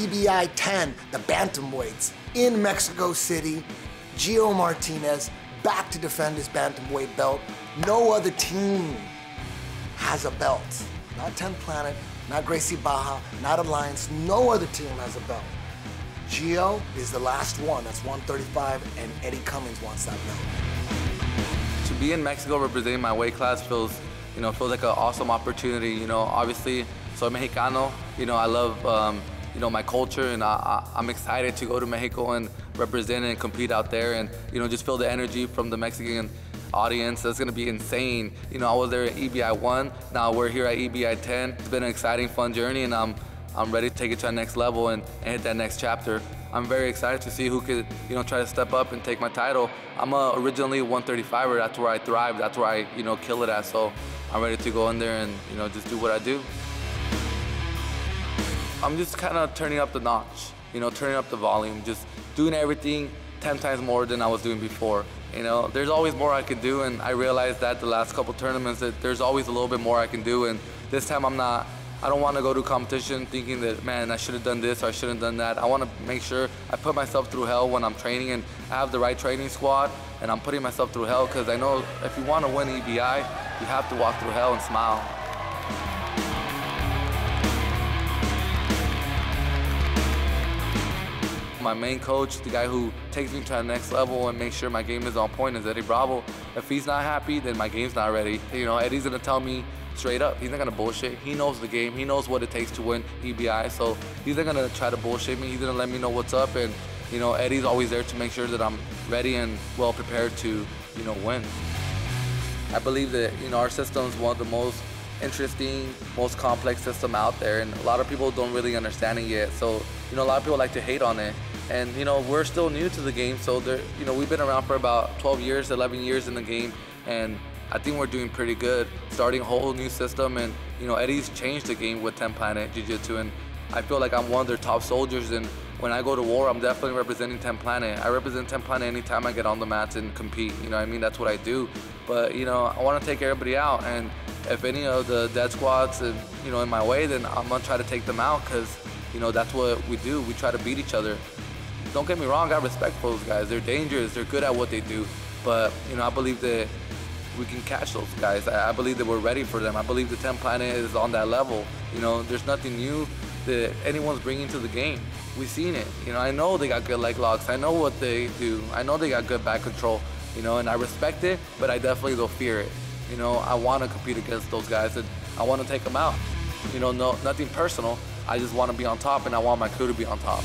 EBI 10, the bantamweights, in Mexico City. Geo Martinez back to defend his bantamweight belt. No other team has a belt. Not 10 Planet, not Gracie Barra, not Alliance. No other team has a belt. Geo is the last one. That's 135, and Eddie Cummings wants that belt. To be in Mexico representing my weight class feels, you know, feels like an awesome opportunity. You know, obviously, soy Mexicano. You know, I love, um, you know, my culture, and I, I'm excited to go to Mexico and represent and compete out there, and you know, just feel the energy from the Mexican audience. That's gonna be insane. You know, I was there at EBI 1, now we're here at EBI 10. It's been an exciting, fun journey, and I'm I'm ready to take it to the next level and, and hit that next chapter. I'm very excited to see who could, you know, try to step up and take my title. I'm a originally 135er. That's where I thrive. That's where I, you know, kill it at. So I'm ready to go in there and, you know, just do what I do. I'm just kind of turning up the notch, you know, turning up the volume, just doing everything 10 times more than I was doing before. You know, there's always more I could do, and I realized that the last couple tournaments that there's always a little bit more I can do, and this time I'm not. I don't want to go to competition thinking that man I should have done this or I shouldn't have done that. I want to make sure I put myself through hell when I'm training and I have the right training squad, and I'm putting myself through hell because I know if you want to win EBI, you have to walk through hell and smile. My main coach, the guy who takes me to the next level and makes sure my game is on point is Eddie Bravo. If he's not happy, then my game's not ready. You know, Eddie's gonna tell me straight up. He's not gonna bullshit. He knows the game. He knows what it takes to win EBI. So he's not gonna try to bullshit me. He's gonna let me know what's up. And you know, Eddie's always there to make sure that I'm ready and well prepared to, you know, win. I believe that you know our system is one of the most interesting, most complex system out there, and a lot of people don't really understand it yet. So you know, a lot of people like to hate on it. And you know, we're still new to the game, so there, you know, we've been around for about 12 years, 11 years in the game, and I think we're doing pretty good. Starting a whole new system, and you know, Eddie's changed the game with 10 Planet Jiu-Jitsu, and I feel like I'm one of their top soldiers. And when I go to war, I'm definitely representing 10 Planet. I represent 10 Planet anytime I get on the mats and compete. You know, I mean, that's what I do. But you know, I want to take everybody out, and if any of the death squads, and you know, in my way, then I'm gonna try to take them out, cause you know, that's what we do. We try to beat each other don't get me wrong, I respect those guys. They're dangerous, they're good at what they do. But, you know, I believe that we can catch those guys. I, I believe that we're ready for them. I believe the 10 Planet is on that level. You know, there's nothing new that anyone's bringing to the game. We've seen it. You know, I know they got good leg locks. I know what they do. I know they got good back control. You know, and I respect it, but I definitely don't fear it. You know, I want to compete against those guys and I want to take them out. You know, no, nothing personal. I just want to be on top and I want my crew to be on top.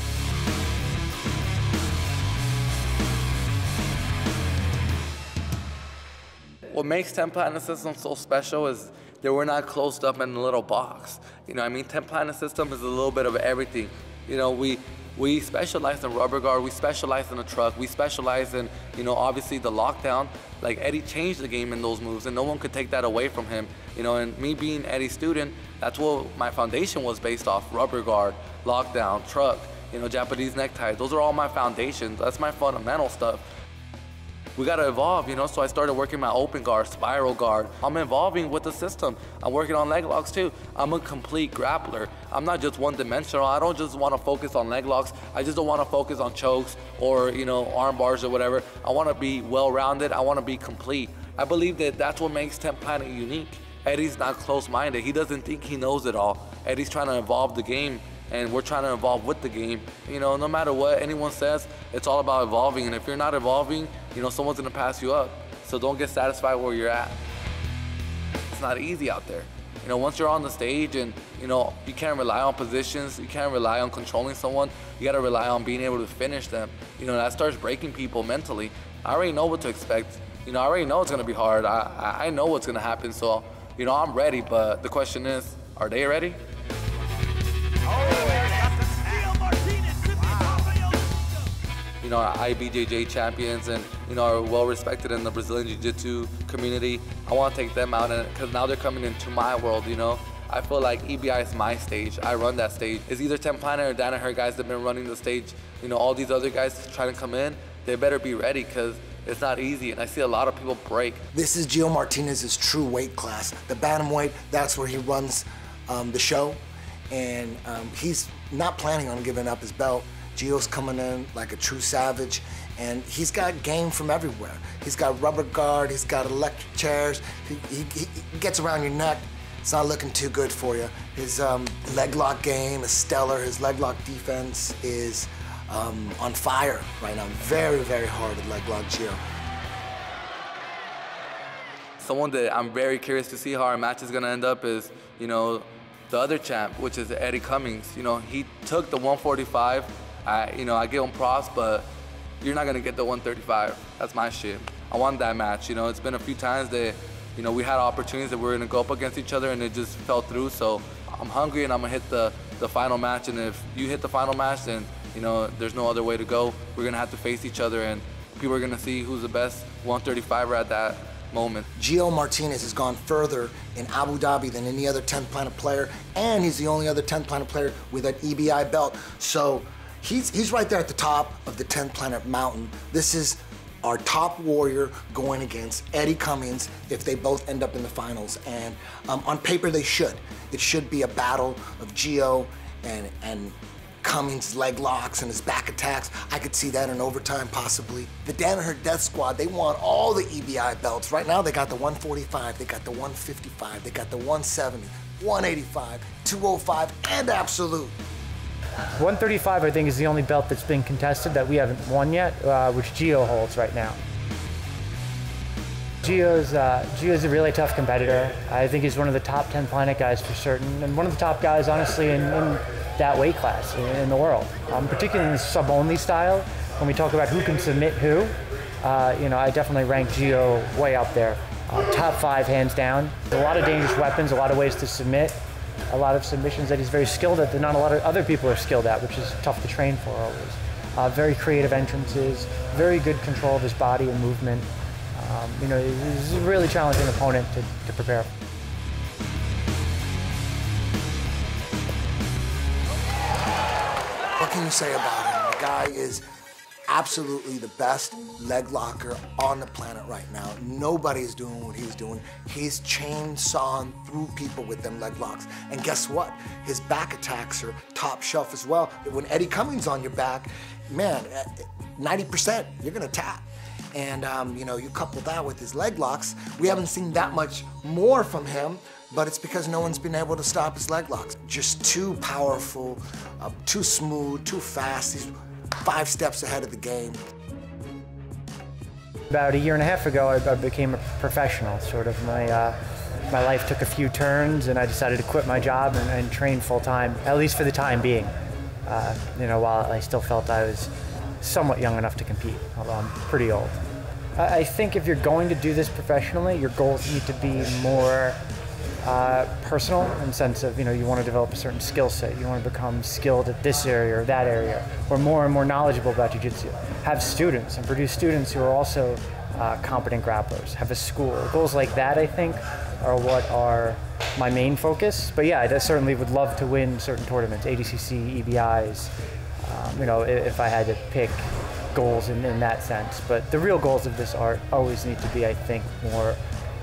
What makes 10 Planet System so special is that we're not closed up in a little box. You know, I mean, 10 Planet System is a little bit of everything. You know, we we specialize in rubber guard, we specialize in the truck, we specialize in, you know, obviously the lockdown. Like Eddie changed the game in those moves and no one could take that away from him. You know, and me being Eddie's student, that's what my foundation was based off. Rubber guard, lockdown, truck, you know, Japanese neckties. Those are all my foundations. That's my fundamental stuff we gotta evolve, you know? So I started working my open guard, spiral guard. I'm evolving with the system. I'm working on leg locks too. I'm a complete grappler. I'm not just one dimensional. I don't just wanna focus on leg locks. I just don't wanna focus on chokes or, you know, arm bars or whatever. I wanna be well-rounded. I wanna be complete. I believe that that's what makes 10 Planet unique. Eddie's not close-minded. He doesn't think he knows it all. Eddie's trying to evolve the game and we're trying to evolve with the game. You know, no matter what anyone says, it's all about evolving. And if you're not evolving, you know, someone's gonna pass you up. So don't get satisfied where you're at. It's not easy out there. You know, once you're on the stage and, you know, you can't rely on positions, you can't rely on controlling someone, you gotta rely on being able to finish them. You know, that starts breaking people mentally. I already know what to expect. You know, I already know it's gonna be hard. I, I know what's gonna happen, so, you know, I'm ready, but the question is, are they ready? You know, our IBJJ champions and, you know, are well respected in the Brazilian Jiu-Jitsu community. I want to take them out because now they're coming into my world, you know. I feel like EBI is my stage. I run that stage. It's either 10 or Danaher guys that have been running the stage. You know, all these other guys trying to come in, they better be ready because it's not easy, and I see a lot of people break. This is Geo Martinez's true weight class. The bantamweight, that's where he runs um, the show and um, he's not planning on giving up his belt. Geo's coming in like a true savage, and he's got game from everywhere. He's got rubber guard, he's got electric chairs, he, he, he gets around your neck. It's not looking too good for you. His um, leg lock game is stellar. His leg lock defense is um, on fire right now. Very, very hard at leg lock Geo. Someone that I'm very curious to see how our match is gonna end up is, you know, the other champ, which is Eddie Cummings. You know, he took the 145. I, you know, I give him props, but you're not gonna get the 135. That's my shit. I won that match. You know, it's been a few times that, you know, we had opportunities that we were gonna go up against each other and it just fell through. So I'm hungry and I'm gonna hit the, the final match. And if you hit the final match, then, you know, there's no other way to go. We're gonna have to face each other and people are gonna see who's the best 135er at that moment. Geo Martinez has gone further in Abu Dhabi than any other 10th planet player, and he's the only other 10th planet player with an EBI belt. So he's, he's right there at the top of the 10th planet mountain. This is our top warrior going against Eddie Cummings if they both end up in the finals. And um, on paper, they should. It should be a battle of Geo and, and Cummings' leg locks and his back attacks. I could see that in overtime possibly. The Danaher Death Squad, they want all the EBI belts. Right now they got the 145, they got the 155, they got the 170, 185, 205, and absolute. 135, I think, is the only belt that's been contested that we haven't won yet, uh, which Geo holds right now. Geo's, uh, Geo's a really tough competitor. I think he's one of the top 10 planet guys for certain, and one of the top guys, honestly, in, in that weight class in, the world, um, particularly in the sub-only style. When we talk about who can submit who, uh, you know, I definitely rank Geo way up there. Uh, top five, hands down. A lot of dangerous weapons, a lot of ways to submit, a lot of submissions that he's very skilled at that not a lot of other people are skilled at, which is tough to train for always. Uh, very creative entrances, very good control of his body and movement. Um, you know, he's a really challenging opponent to, to prepare. Can you say about him? The guy is absolutely the best leg locker on the planet right now. Nobody's doing what he's doing. He's chainsawing through people with them leg locks. And guess what? His back attacks are top shelf as well. When Eddie Cummings on your back, man, 90%, eh, you're gonna tap. And um, you know, you couple that with his leg locks, we haven't seen that much more from him, but it's because no one's been able to stop his leg locks. Just too powerful, uh, too smooth, too fast. He's five steps ahead of the game. About a year and a half ago, I, I became a professional. Sort of my uh, my life took a few turns, and I decided to quit my job and, and train full time, at least for the time being. Uh, you know, while I still felt I was somewhat young enough to compete, although I'm pretty old. I think if you're going to do this professionally, your goals need to be more uh, personal in sense of you know you want to develop a certain skill set, you want to become skilled at this area or that area, or more and more knowledgeable about jiu-jitsu. Have students and produce students who are also uh, competent grapplers. Have a school. Goals like that, I think, are what are my main focus. But yeah, I certainly would love to win certain tournaments, ADCC, EBIs. Um, you know, if I had to pick goals in, in that sense. But the real goals of this art always need to be, I think, more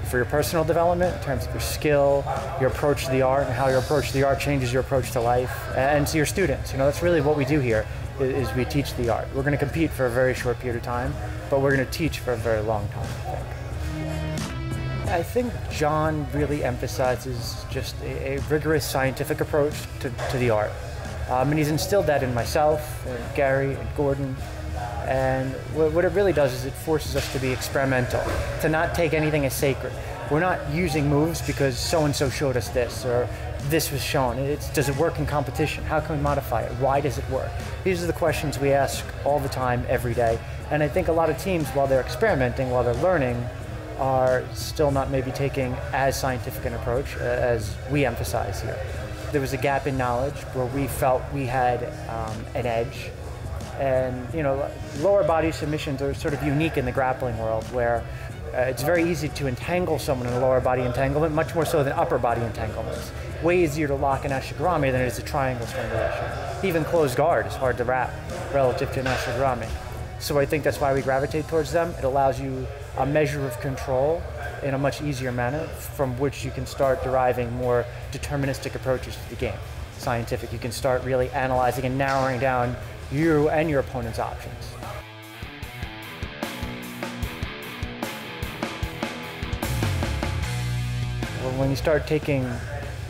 for your personal development in terms of your skill, your approach to the art, and how your approach to the art changes your approach to life, and to your students. You know, that's really what we do here, is, we teach the art. We're going to compete for a very short period of time, but we're going to teach for a very long time, I think. I think John really emphasizes just a, a rigorous scientific approach to, to the art. Um, and he's instilled that in myself, and Gary, and Gordon, and what it really does is it forces us to be experimental, to not take anything as sacred. We're not using moves because so and so showed us this or this was shown. It's, does it work in competition? How can we modify it? Why does it work? These are the questions we ask all the time, every day. And I think a lot of teams, while they're experimenting, while they're learning, are still not maybe taking as scientific an approach uh, as we emphasize here. There was a gap in knowledge where we felt we had um, an edge and you know, lower body submissions are sort of unique in the grappling world, where uh, it's very easy to entangle someone in a lower body entanglement, much more so than upper body entanglements. Way easier to lock an ashigarami than it is a triangle strangulation. Even closed guard is hard to wrap relative to an ashigarami. So I think that's why we gravitate towards them. It allows you a measure of control in a much easier manner from which you can start deriving more deterministic approaches to the game. scientific. You can start really analyzing and narrowing down you and your opponent's options. when you start taking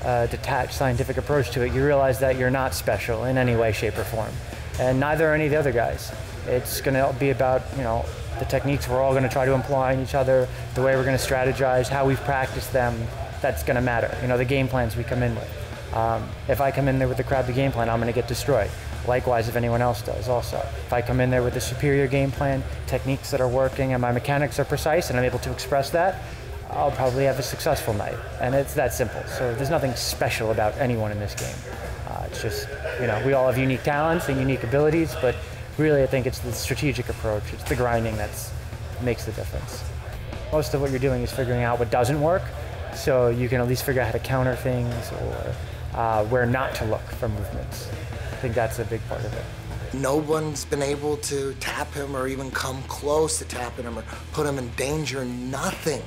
a detached scientific approach to it, you realize that you're not special in any way, shape, or form. And neither are any of the other guys. It's going to be about, you know, the techniques we're all going to try to employ on each other, the way we're going to strategize, how we've practiced them. That's going to matter. You know, the game plans we come in with. Um, if I come in there with a crappy game plan, I'm going to get destroyed. Likewise, if anyone else does, also. If I come in there with a superior game plan, techniques that are working, and my mechanics are precise, and I'm able to express that, I'll probably have a successful night. And it's that simple. So there's nothing special about anyone in this game. Uh, it's just, you know, we all have unique talents and unique abilities, but really I think it's the strategic approach, it's the grinding that makes the difference. Most of what you're doing is figuring out what doesn't work, so you can at least figure out how to counter things or uh, where not to look for movements. I think that's a big part of it. No one's been able to tap him or even come close to tapping him or put him in danger. Nothing.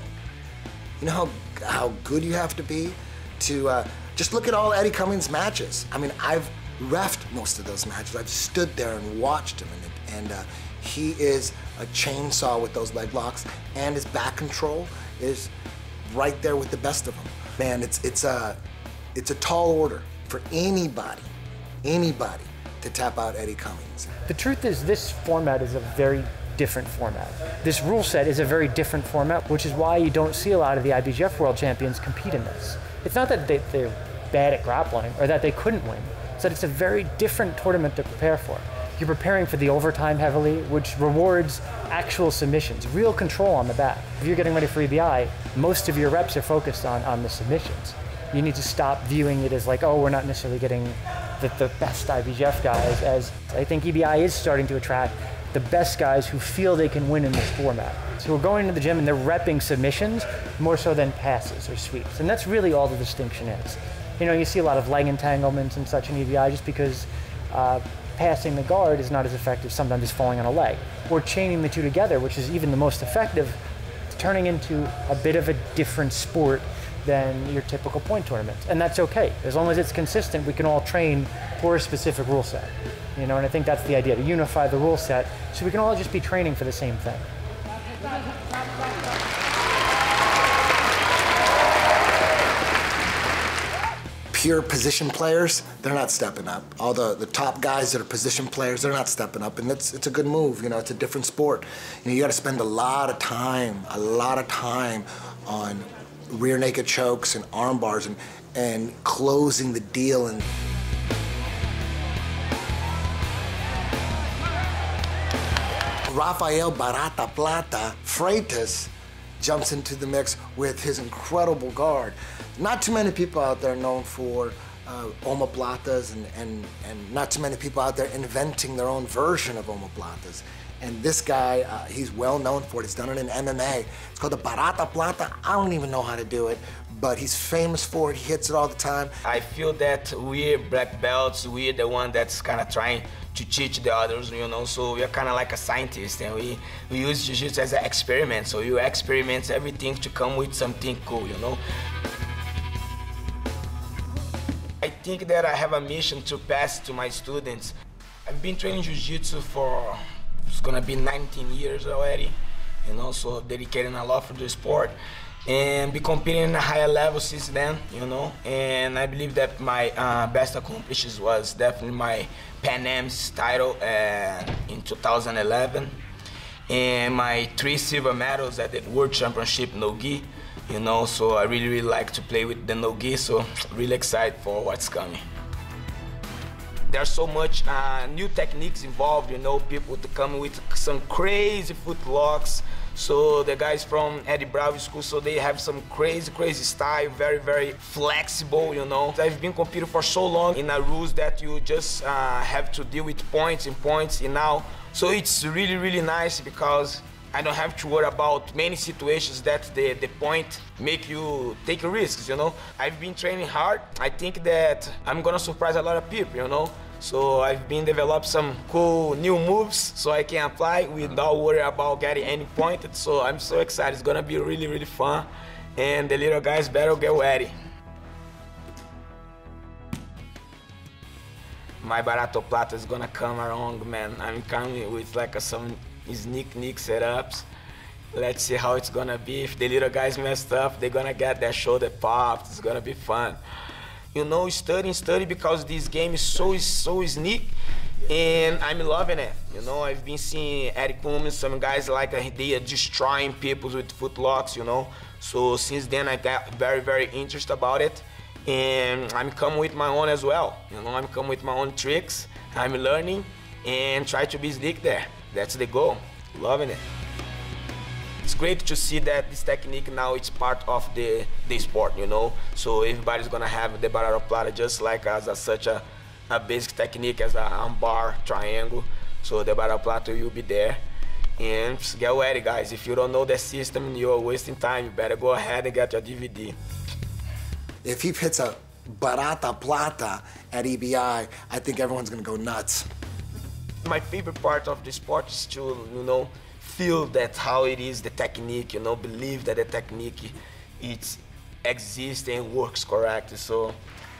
You know how, how good you have to be to uh, just look at all Eddie Cummings' matches. I mean, I've refed most of those matches. I've stood there and watched him, and, and uh, he is a chainsaw with those leg locks, and his back control is right there with the best of them. Man, it's it's a it's a tall order for anybody, anybody to tap out Eddie Cummings. The truth is, this format is a very different format. This rule set is a very different format, which is why you don't see a lot of the IBJJF world champions compete in this. It's not that they, they're bad at grappling or that they couldn't win. It's that it's a very different tournament to prepare for. You're preparing for the overtime heavily, which rewards actual submissions, real control on the back. If you're getting ready for EBI, most of your reps are focused on, on the submissions. You need to stop viewing it as like, oh, we're not necessarily getting the, the best IBJJF guys, as I think EBI is starting to attract the best guys who feel they can win in this format. So we're going to the gym and they're repping submissions more so than passes or sweeps. And that's really all the distinction is. You know, you see a lot of leg entanglements and such in EBI just because uh, passing the guard is not as effective sometimes as falling on a leg. Or chaining the two together, which is even the most effective, turning into a bit of a different sport than your typical point tournament. And that's okay. As long as it's consistent, we can all train for a specific rule set. You know, and I think that's the idea, to unify the rule set so we can all just be training for the same thing. Pure position players, they're not stepping up. All the, the top guys that are position players, they're not stepping up. And it's, it's a good move, you know, it's a different sport. You know, you gotta spend a lot of time, a lot of time on rear naked chokes and arm bars and, and closing the deal and Rafael Barata Plata Freitas jumps into the mix with his incredible guard. Not too many people out there known for uh, omoplatas and, and, and not too many people out there inventing their own version of omoplatas. And this guy, uh, he's well known for it. He's done it in MMA. It's called the Barata Plata. I don't even know how to do it, but he's famous for it. He hits it all the time. I feel that we're black belts. We're the one that's kind of trying to teach the others, you know. So we're kind of like a scientist, and we we use jiu-jitsu as an experiment. So you experiment everything to come with something cool, you know. I think that I have a mission to pass to my students. I've been training jiu-jitsu for it's gonna be 19 years already, you know. So dedicating a lot for the sport and be competing in a higher level since then, you know. And I believe that my uh, best accomplishments was definitely my Pan Am's title uh, in 2011 and my three silver medals at the World Championship no-gi, you know. So I really, really like to play with the no-gi, so really excited for what's coming. There's so much uh, new techniques involved, you know, people to come with some crazy foot locks, so the guys from Eddie Bravo School, so they have some crazy, crazy style, very, very flexible, you know. I've been competing for so long in a rules that you just uh, have to deal with points and points and now. So it's really, really nice because I don't have to worry about many situations that the, the point make you take risks, you know. I've been training hard. I think that I'm gonna surprise a lot of people, you know. So I've been develop some cool new moves so I can apply without worry about getting any pointed. So I'm so excited. It's gonna be really, really fun. And the little guys better get ready. my Barata Plata is gonna come along, man. I'm coming with like a, some sneak sneak setups. Let's see how it's gonna be. If the little guys messed up, they're gonna get their shoulder popped. It's gonna be fun. You know, studying, study because this game is so so sneak, and I'm loving it. You know, I've been seeing Eric Pullman, some guys like they are destroying people with footlocks. You know, so since then I got very very interested about it and I'm coming with my own as well. You know, I'm coming with my own tricks. I'm learning and try to be slick there. That's the goal. Loving it. It's great to see that this technique now it's part of the, the sport, you know. So everybody's gonna have the Barata Plata just like as a, such a, a basic technique as a armbar triangle. So the Barata Plata will be there. And get ready, guys. If you don't know the system, you're wasting time. You better go ahead and get your DVD. If he hits a barata plata at EBI, I think everyone's gonna go nuts. My favorite part of the sport is to, you know, feel that how it is, the technique, you know, believe that the technique it exists and works correctly. So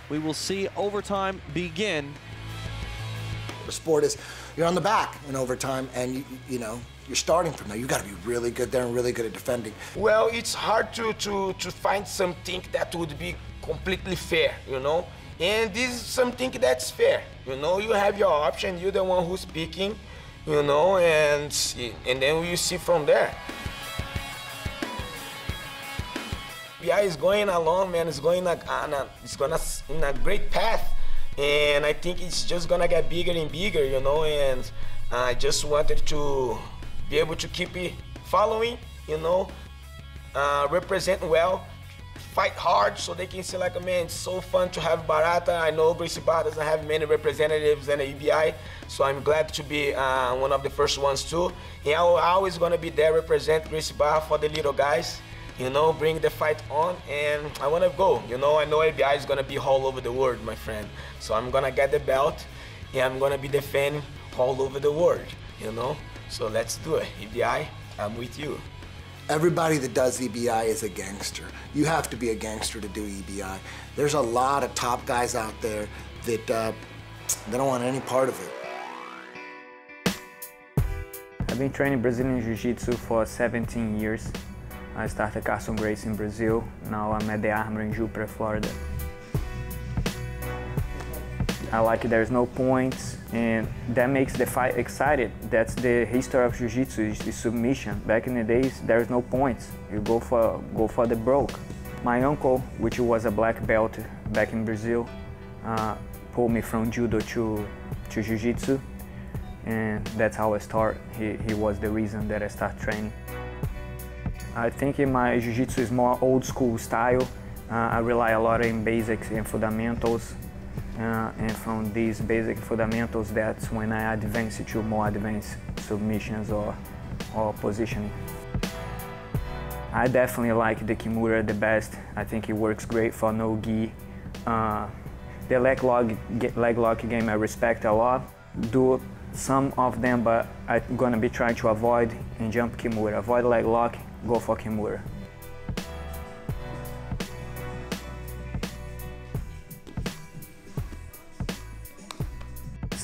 we will see overtime begin. The sport is you're on the back in overtime and you, you know, you're starting from there. You got to be really good there and really good at defending. Well, it's hard to, to, to find something that would be completely fair, you know? And this is something that's fair, you know? You have your option, you're the one who's picking, you know, and, and then we see from there. Yeah, it's going along, man. It's going on a, it's gonna in a great path, and I think it's just gonna get bigger and bigger, you know. And I just wanted to be able to keep it following, you know, uh, represent well, fight hard so they can see like, a man, it's so fun to have Barata. I know Barra doesn't have many representatives in the EBI, so I'm glad to be uh, one of the first ones too. And I'm always gonna be there, represent Gracie Barra for the little guys, you know, bring the fight on, and I wanna go. You know, I know EBI is gonna be all over the world, my friend. So I'm gonna get the belt, and I'm gonna be defending all over the world, you know? So let's do it. EBI, I'm with you. Everybody that does EBI is a gangster. You have to be a gangster to do EBI. There's a lot of top guys out there that uh, they don't want any part of it. I've been training Brazilian Jiu-Jitsu for 17 years. I started Carlson Gracie in Brazil. Now I'm at the Armour in Jupiter, Florida. I like there's no points, and that makes the fight excited. That's the history of Jiu-Jitsu, is the submission. Back in the days, there's no points. You go for, go for the broke. My uncle, which was a black belt back in Brazil, uh, pulled me from Judo to, to Jiu-Jitsu, and that's how I start. He, he was the reason that I start training. I think in my Jiu-Jitsu is more old school style. Uh, I rely a lot in basics and fundamentals, uh, and from these basic fundamentals, that's when I advance to more advanced submissions or, or positioning. I definitely like the Kimura the best. I think it works great for no gi. Uh, the leg lock, leg lock game I respect a lot. Do some of them, but I'm gonna be trying to avoid and jump Kimura. Avoid leg lock, go for Kimura.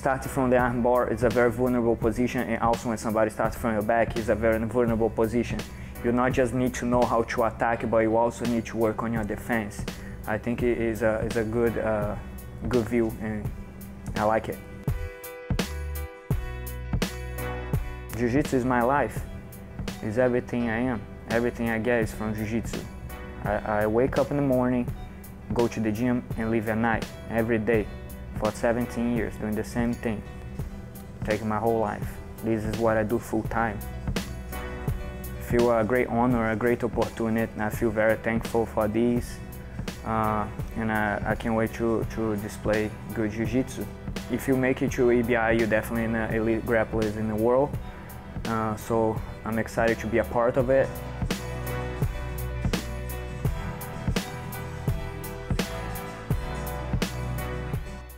starting from the arm bar is a very vulnerable position and also when somebody starts from your back is a very vulnerable position. You not just need to know how to attack, but you also need to work on your defense. I think it is a, is a good, uh, good view and I like it. Jiu-Jitsu is my life. It's everything I am. Everything I get is from Jiu-Jitsu. I, I wake up in the morning, go to the gym and leave at night, every day for 17 years doing the same thing, taking my whole life. This is what I do full time. I Feel a great honor, a great opportunity, and I feel very thankful for this. Uh, and I, I, can't wait to, to display good jiu-jitsu. If you make it to EBI, you're definitely in the elite grapplers in the world. Uh, so I'm excited to be a part of it.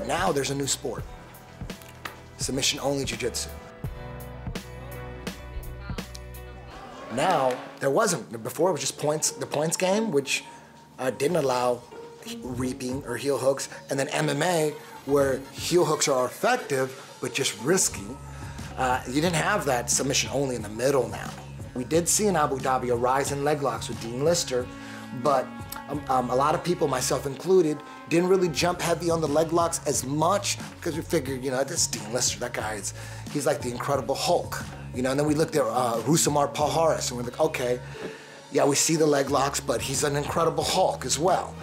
Now there's a new sport. Submission only jiu-jitsu. Now, there wasn't. Before it was just points, the points game, which uh, didn't allow reaping or heel hooks, and then MMA where heel hooks are effective but just risky. Uh, you didn't have that submission only in the middle now. We did see in Abu Dhabi a rise in leg locks with Dean Lister, but um, um, a lot of people, myself included, didn't really jump heavy on the leg locks as much because we figured, you know, this Dean Lister, that guy is, he's like the Incredible Hulk, you know. And then we looked at uh, Rousimar Palhares and we're like, okay, yeah, we see the leg locks, but he's an Incredible Hulk as well.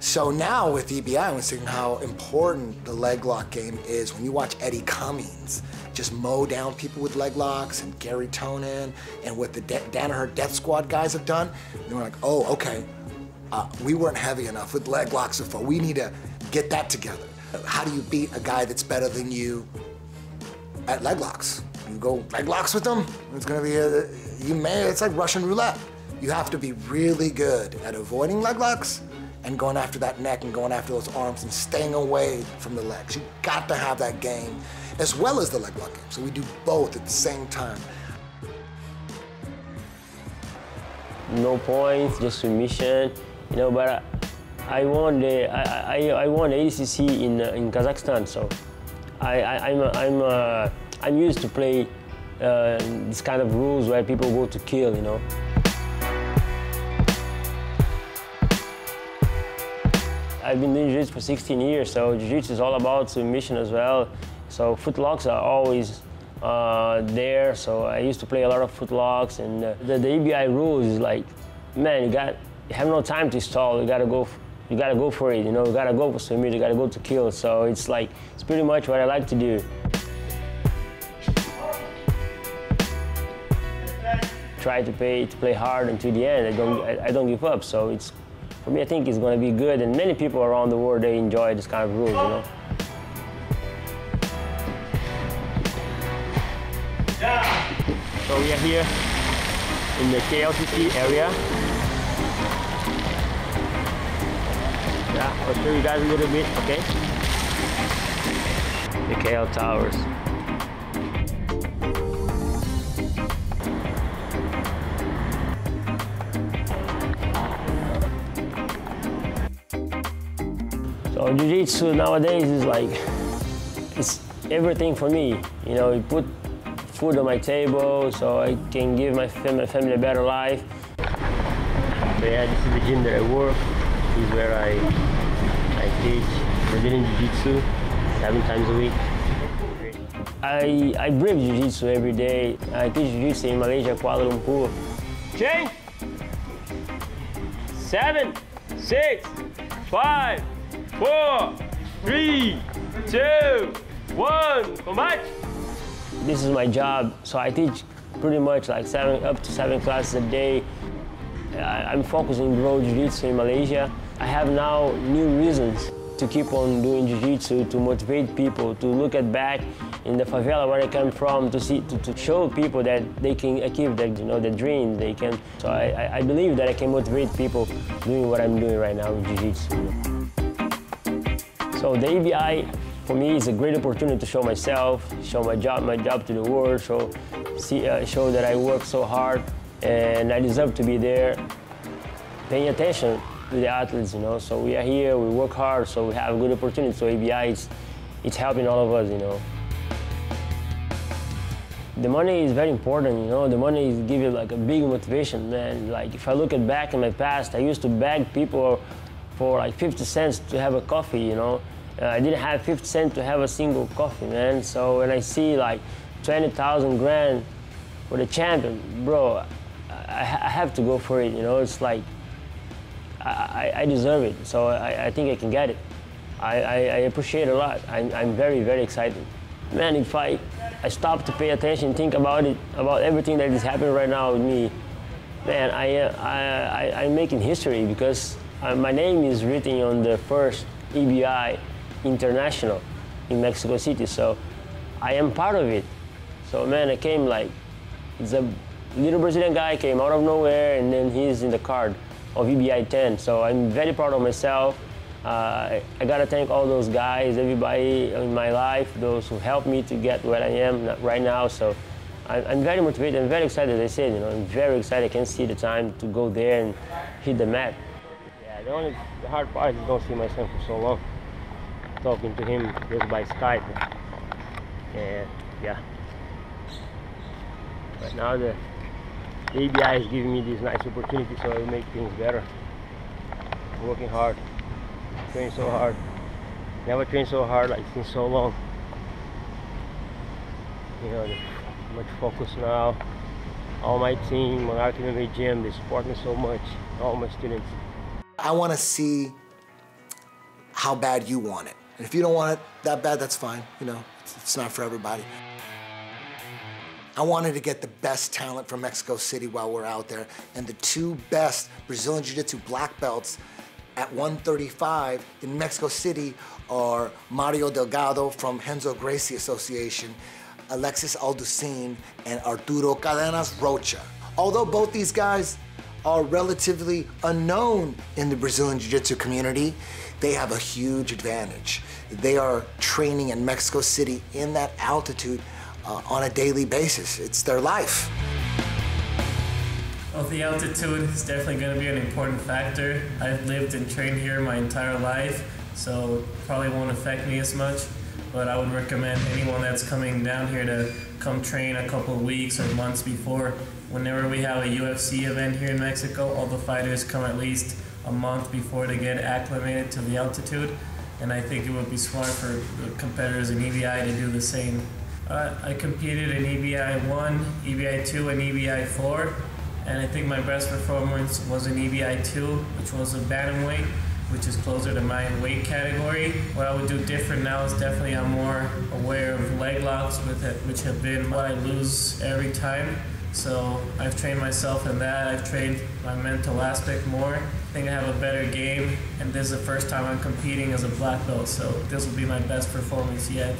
So now with EBI, we're seeing how important the leg lock game is. When you watch Eddie Cummings just mow down people with leg locks, and Gary Tonon and what the De- Danaher Death Squad guys have done, and we're like, oh, okay, uh, we weren't heavy enough with leg locks before. We need to get that together. How do you beat a guy that's better than you at leg locks? You go leg locks with them, it's gonna be a, you may, it's like Russian roulette. You have to be really good at avoiding leg locks and going after that neck and going after those arms and staying away from the legs. You got to have that game as well as the leg lock game. So we do both at the same time. No points, just submission, you know. But I, won the I, I, I won the ADCC in uh, in Kazakhstan, so I, I am I'm I'm, uh, I'm used to play uh, this kind of rules where people go to kill, you know. I've been doing jiu-jitsu for 16 years, so jiu-jitsu is all about submission as well. So footlocks are always uh, there. So I used to play a lot of footlocks, and uh, the, the EBI rules is like, man, you got you have no time to stall. You gotta go. You gotta go for it. You know, you gotta go for submit. You gotta go to kill. So it's like it's pretty much what I like to do. Try to play to play hard until the end. I don't I, I don't give up. So it's for me. I think it's gonna be good, and many people around the world they enjoy this kind of rules. You know. So we are here in the KLCC area. Yeah, I'll show you guys a little bit, okay? The KL Towers. So Jiu-Jitsu nowadays is like, it's everything for me. You know, you put food on my table so I can give my, my family a better life. But yeah, this is the gym that I work. This is where I, I teach Brazilian Jiu-Jitsu seven times a week. I, I breathe Jiu-Jitsu every day. I teach Jiu-Jitsu in Malaysia, Kuala Lumpur. Change! Seven, six, five, four, three, two, one, combat! This is my job, so I teach pretty much like seven, up to seven classes a day. I, am focusing on Jiu-Jitsu in Malaysia. I have now new reasons to keep on doing Jiu-Jitsu, to motivate people, to look at back in the favela where I come from, to see, to, to show people that they can achieve their, you know, their dreams. They can. So I, I believe that I can motivate people doing what I'm doing right now with Jiu-Jitsu. So the EBI for me it's a great opportunity to show myself, show my job, my job to the world, show, see, uh, show that I work so hard and I deserve to be there, paying attention to the athletes, you know. So we are here, we work hard, so we have a good opportunity. So ABI, it's, it's helping all of us, you know. The money is very important, you know. The money is give you like a big motivation, man. Like if I look at back in my past, I used to beg people for like 50 cents to have a coffee, you know. Uh, I didn't have 50 cents to have a single coffee, man. So when I see like 20,000 grand for the champion, bro, I, I, have to go for it. You know, it's like I, I deserve it. So I, I, think I can get it. I, I appreciate it a lot. I'm, I'm very, very excited. Man, if I, I stop to pay attention, think about it, about everything that is happening right now with me, man, I, I, I, I'm making history because uh, my name is written on the first EBI international in Mexico City. So I am part of it. So man, I came like, it's a little Brazilian guy came out of nowhere and then he's in the card of EBI 10. So I'm very proud of myself. Uh, I gotta thank all those guys, everybody in my life, those who helped me to get where I am right now. So I'm very motivated and very excited, as I said, you know, I'm very excited. I can see the time to go there and hit the mat. Yeah, the only hard part is don't see my son for so long. Talking to him just by Skype. And yeah. But now the ABI is giving me this nice opportunity so I will make things better. Working hard. Training so hard. Never trained so hard like in so long. You know, much focus now. All my team, Monarch MMA Gym, they support me so much. All my students. I want to see how bad you want it. And if you don't want it that bad, that's fine. You know, it's, it's not for everybody. I wanted to get the best talent from Mexico City while we're out there, and the two best Brazilian Jiu-Jitsu black belts at 135 in Mexico City are Mario Delgado from Renzo Gracie Association, Alexis Alducin, and Arturo Cadenas Rocha. Although both these guys are relatively unknown in the Brazilian Jiu-Jitsu community, they have a huge advantage. They are training in Mexico City in that altitude uh, on a daily basis. It's their life. Well, the altitude is definitely going to be an important factor. I've lived and trained here my entire life, so probably won't affect me as much. But I would recommend anyone that's coming down here to come train a couple weeks or months before. Whenever we have a UFC event here in Mexico, all the fighters come at least a month before to get acclimated to the altitude. And I think it would be smart for the competitors in EBI to do the same. Uh, I competed in EBI 1, EBI 2, and EBI 4, and I think my best performance was in EBI 2, which was a bantamweight, which is closer to my weight category. What I would do different now is definitely I'm more aware of leg locks, it, which have been what I lose every time. So I've trained myself in that. I've trained my mental aspect more. I think I have a better game, and this is the first time I'm competing as a black belt, so this will be my best performance yet.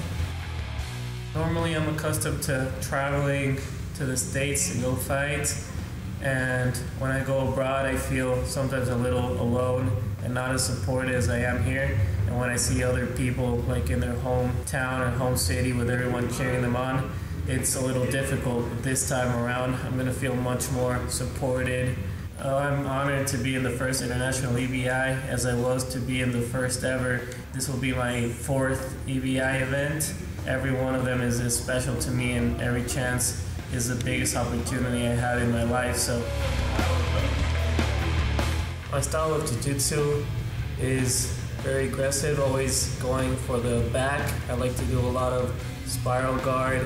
Normally, I'm accustomed to traveling to the States to go fight, and when I go abroad, I feel sometimes a little alone and not as supported as I am here. And when I see other people, like in their hometown or home city, with everyone cheering them on, it's a little difficult. But this time around, I'm to feel much more supported. Uh, I'm honored to be in the first international EBI as I was to be in the first ever. This will be my fourth EBI event every one of them is as special to me, and every chance is the biggest opportunity I have in my life. So, my style of jiu-jitsu is very aggressive, always going for the back. I like to do a lot of spiral guard,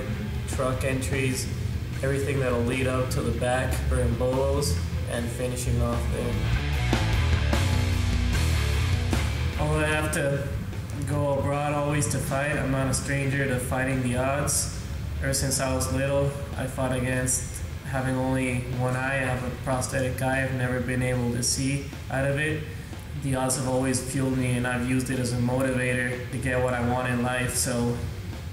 truck entries, everything that'll lead up to the back, bolos, and finishing off there. Although I have to go abroad always to fight. I'm not a stranger to fighting the odds. Ever since I was little, I fought against having only one eye. I have a prosthetic eye. I've never been able to see out of it. The odds have always fueled me, and I've used it as a motivator to get what I want in life. So,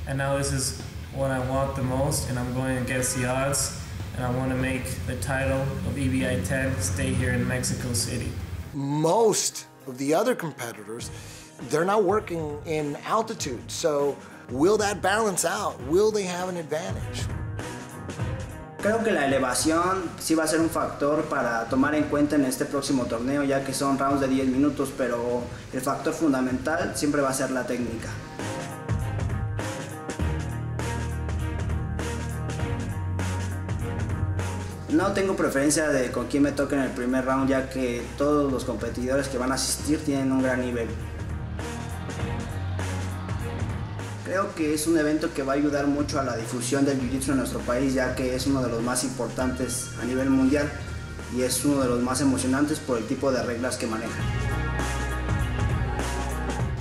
and now this is what I want the most, and I'm going against the odds. And I want to make the title of EBI 10 stay here in Mexico City. Most of the other competitors they're not working in altitude. So will that balance out? Will they have an advantage? Creo que la elevación sí va a ser un factor para tomar en cuenta en este próximo torneo, ya que son rounds de 10 minutos, pero el factor fundamental siempre va a ser la técnica. No tengo preferencia de con quién me toque en el primer round, ya que todos los competidores que van a asistir tienen un gran nivel. Creo que es un evento que va a ayudar mucho a la difusión del Jiu-Jitsu en nuestro país, ya que es uno de los más importantes a nivel mundial y es uno de los más emocionantes por el tipo de reglas que maneja.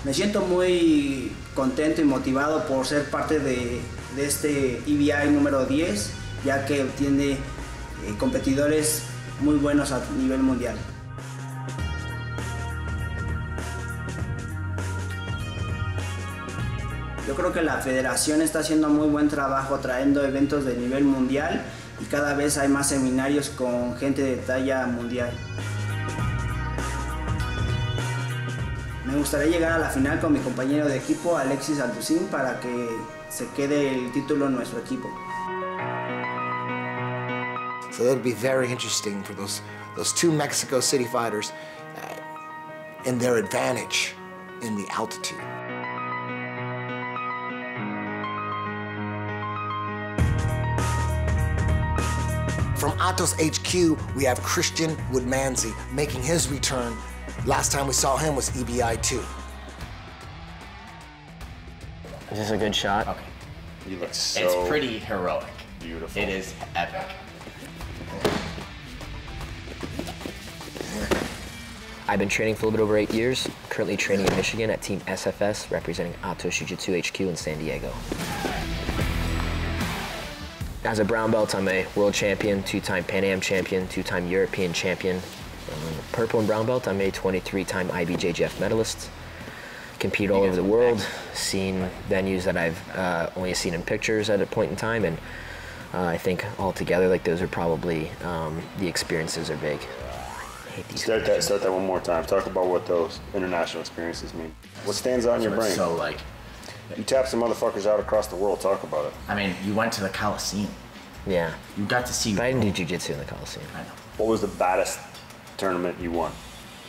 Me siento muy contento y motivado por ser parte de, de este EBI número 10, ya que tiene eh, competidores muy buenos a nivel mundial. Yo creo que la federación está haciendo muy buen trabajo trayendo eventos de nivel mundial y cada vez hay más seminarios con gente de talla mundial. Me gustaría llegar a la final con mi compañero de equipo Alexis Alducin para que se quede el título en nuestro equipo. So that'll be very interesting for those those two Mexico City fighters. Uh, in their advantage in the altitude. From Atos HQ, we have Kristian Woodmansee making his return. Last time we saw him was EBI 2. Is this a good shot? Okay. You look so. It's pretty heroic. beautiful. It is epic. I've been training for a little bit over eight years. Currently training in Michigan at Team SFS, representing Atos Jiu-Jitsu HQ in San Diego. As a brown belt, I'm a world champion, two-time Pan Am champion, two-time European champion. Um, purple and brown belt, I'm a 23-time IBJJF medalist. Competed all over the world, seen venues that I've uh, only seen in pictures at a point in time, and uh, I think altogether, like those are probably um, the experiences are big. I Start that. Start that one more time. Talk about what those international experiences mean. What stands out in your brain? So like, you tap some motherfuckers out across the world. Talk about it. I mean, you went to the Coliseum. Yeah. You got to see. But I didn't do jiu-jitsu in the Coliseum. I know. What was the baddest tournament you won?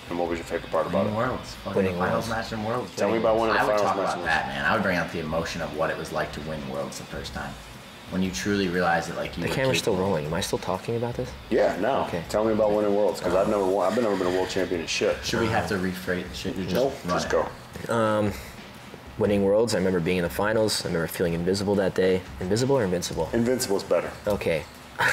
And what was your favorite part about Winning it? Worlds. Fucking Winning the finals Worlds. match in Worlds. Tell me about one winning the I would talk about that, man. I would bring out the emotion of what it was like to win Worlds the first time. When you truly realize that, like, you The were camera's still rolling. Am I still talking about this? Yeah, no. Okay. Tell me about winning worlds because I've never won. I've never been a world champion in shit. Should we have to rephrase? Should you just Nope. run Just it? go. Um, winning worlds. I remember being in the finals. I remember feeling invisible that day. Invisible or invincible? Invincible is better. Okay. I'm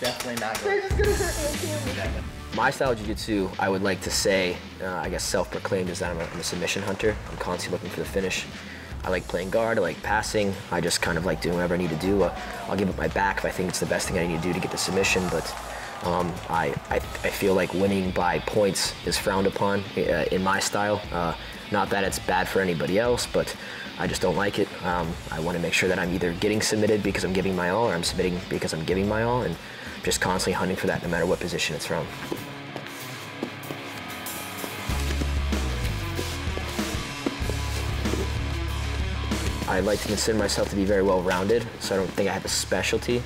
definitely not going. My style of jiu-jitsu, I would like to say, uh, I guess self-proclaimed, is that I'm a, I'm a submission hunter. I'm constantly looking for the finish. I like playing guard. I like passing. I just kind of like doing whatever I need to do. Uh, I'll give up my back if I think it's the best thing I need to do to get the submission. But um, I, I, I feel like winning by points is frowned upon uh, in my style. Uh, not that it's bad for anybody else, but I just don't like it. Um, I want to make sure that I'm either getting submitted because I'm giving my all, or I'm submitting because I'm giving my all, and just constantly hunting for that, no matter what position it's from. I like to consider myself to be very well rounded, so I don't think I have a specialty.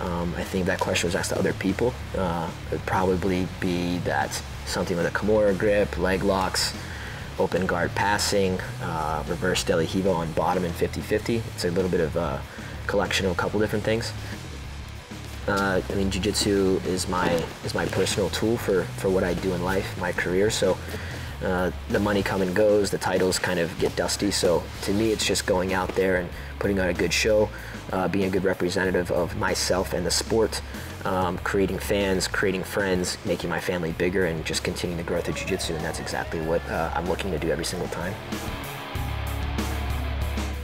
Um, I think that question was asked to other people. Uh, it would probably be that something with a Kimura grip, leg locks, open guard passing, uh, reverse De La Riva on bottom and 50-50. It's a little bit of a collection of a couple different things. Uh, I mean, jujitsu is my is my personal tool for for what I do in life, my career. So uh, the money come and goes, the titles kind of get dusty. So to me, it's just going out there and putting on a good show, uh, being a good representative of myself and the sport, um, creating fans, creating friends, making my family bigger, and just continuing the growth of jiu-jitsu. And that's exactly what uh, I'm looking to do every single time.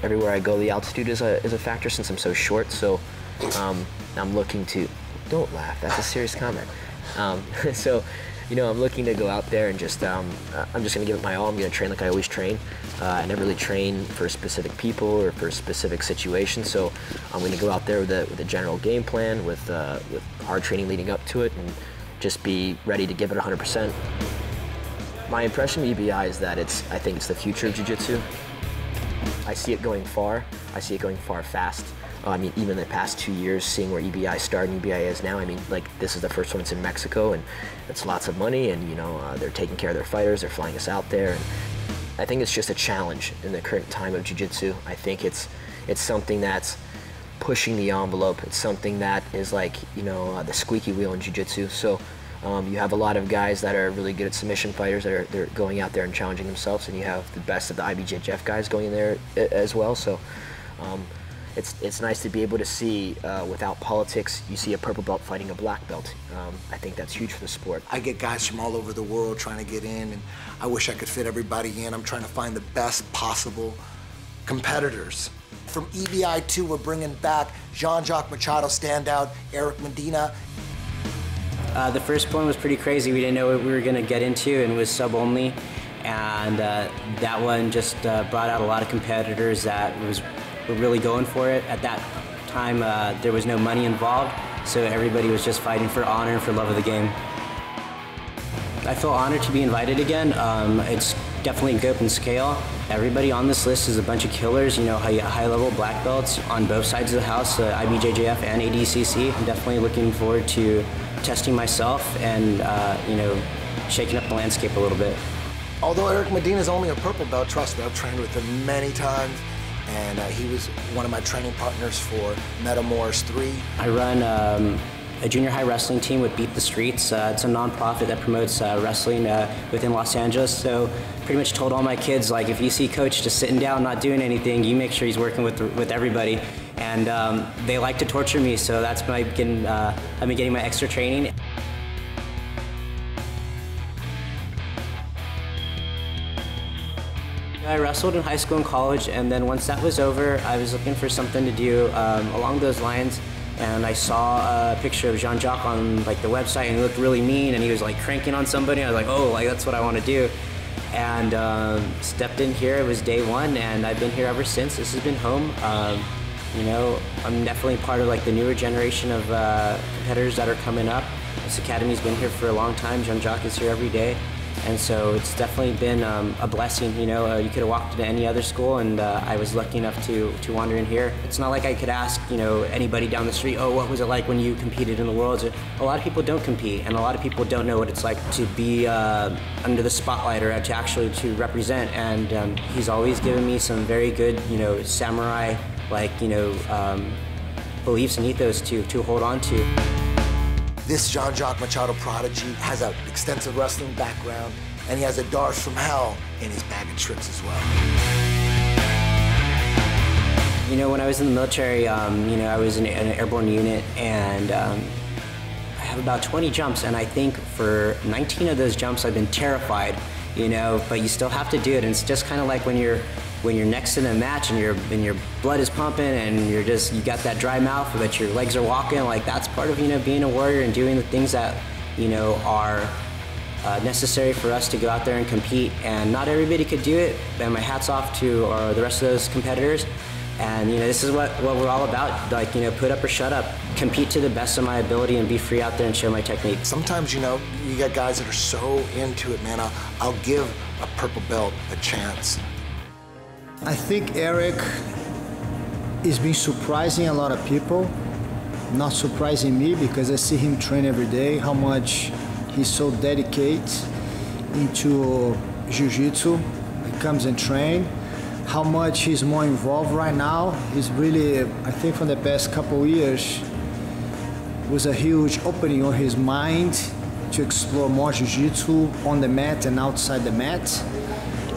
Everywhere I go, the altitude is a, is a factor since I'm so short. So um, I'm looking to, don't laugh, that's a serious comment. Um, so, you know, I'm looking to go out there and just, um, I'm just gonna give it my all. I'm gonna train like I always train. Uh, I never really train for specific people or for specific situations. So I'm gonna go out there with a, with a general game plan, with, uh, with hard training leading up to it, and just be ready to give it 100%. My impression of EBI is that it's, I think it's the future of Jiu-Jitsu. I see it going far. I see it going far fast. Uh, I mean, even the past two years, seeing where EBI started and EBI is now, I mean, like, this is the first one it's in Mexico, and it's lots of money, and, you know, uh, they're taking care of their fighters, they're flying us out there. And I think it's just a challenge in the current time of Jiu-Jitsu. I think it's, it's something that's pushing the envelope. It's something that is like, you know, uh, the squeaky wheel in Jiu-Jitsu. So um, you have a lot of guys that are really good at submission fighters that are they're going out there and challenging themselves, and you have the best of the IBJJF guys going in there as well. So um, it's it's nice to be able to see uh, without politics. You see a purple belt fighting a black belt. Um, I think that's huge for the sport. I get guys from all over the world trying to get in, and I wish I could fit everybody in. I'm trying to find the best possible competitors. From EBI 2, we're bringing back Jean-Jacques Machado standout, Eric Medina. Uh, the first one was pretty crazy. We didn't know what we were going to get into, and it was sub only. And uh, that one just uh, brought out a lot of competitors that was were really going for it. At that time, uh, there was no money involved, so everybody was just fighting for honor and for love of the game. I feel honored to be invited again. Um, it's definitely a open scale. Everybody on this list is a bunch of killers, you know, high, high level black belts on both sides of the house, uh, IBJJF and ADCC. I'm definitely looking forward to testing myself and uh, you know shaking up the landscape a little bit. Although Eric Medina is only a purple belt, trust me, I've trained with him many times, and uh, he was one of my training partners for Metamoris 3. I run um, a junior high wrestling team with Beat the Streets. Uh, it's a nonprofit that promotes uh, wrestling uh, within Los Angeles. So pretty much told all my kids, like, if you see coach just sitting down, not doing anything, you make sure he's working with with everybody. And um, they like to torture me, so that's. Uh, I've been getting my extra training. I wrestled in high school and college, and then once that was over, I was looking for something to do um, along those lines. And I saw a picture of Jean-Jacques on like the website, and he looked really mean, and he was like cranking on somebody. I was like, oh, like that's what I want to do. And um, stepped in here. It was day one, and I've been here ever since. This has been home. Um, you know, I'm definitely part of like the newer generation of uh, competitors that are coming up. This academy's been here for a long time. Jean-Jacques is here every day. And so it's definitely been um, a blessing. You know, uh, you could have walked into any other school, and uh, I was lucky enough to to wander in here. It's not like I could ask, you know, anybody down the street, oh, what was it like when you competed in the Worlds? A lot of people don't compete, and a lot of people don't know what it's like to be uh, under the spotlight or to actually to represent. And um, he's always given me some very good, you know, samurai like you know um, beliefs and ethos to to hold on to. This Jean-Jacques Machado prodigy has an extensive wrestling background, and he has a Darce from Hell in his bag of tricks as well. You know, when I was in the military, um, you know, I was in an airborne unit, and um, I have about 20 jumps, and I think for 19 of those jumps, I've been terrified. You know, but you still have to do it, and it's just kind of like when you're when you're next in a match and your and your blood is pumping and you're just you got that dry mouth but your legs are walking like that's part of you know being a warrior and doing the things that you know are uh, necessary for us to go out there and compete. And not everybody could do it and my hats off to uh, the rest of those competitors. And you know this is what, what we're all about like you know put up or shut up. Compete to the best of my ability and be free out there and show my technique. Sometimes you know you got guys that are so into it man. I'll, I'll give a purple belt a chance I think Eric is been surprising a lot of people, not surprising me because I see him train every day, how much he's so dedicated into jiu-jitsu. He comes and train. How much he's more involved right now He's really, I think from the past couple years, was a huge opening on his mind to explore more jiu-jitsu on the mat and outside the mat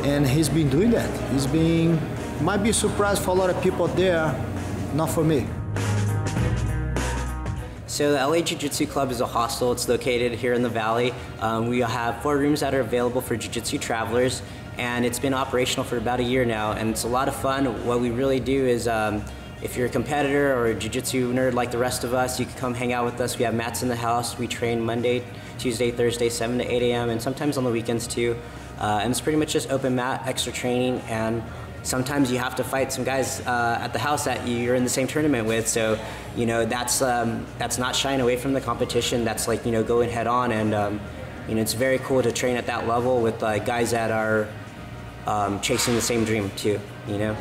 and he's been doing that. He's been, might be a surprise for a lot of people there, not for me. So the LA Jiu-Jitsu Club is a hostel. It's located here in the Valley. Um, we have four rooms that are available for Jiu-Jitsu travelers, and it's been operational for about a year now, and it's a lot of fun. What we really do is um, if you're a competitor or a jiu-jitsu nerd like the rest of us, you can come hang out with us. We have mats in the house. We train Monday, Tuesday, Thursday, 7 to 8 a.m., and sometimes on the weekends too. Uh, and it's pretty much just open mat, extra training, and sometimes you have to fight some guys uh, at the house that you're in the same tournament with. So, you know, that's um, that's not shying away from the competition. That's like you know going head on, and um, you know it's very cool to train at that level with uh, guys that are um, chasing the same dream too. You know.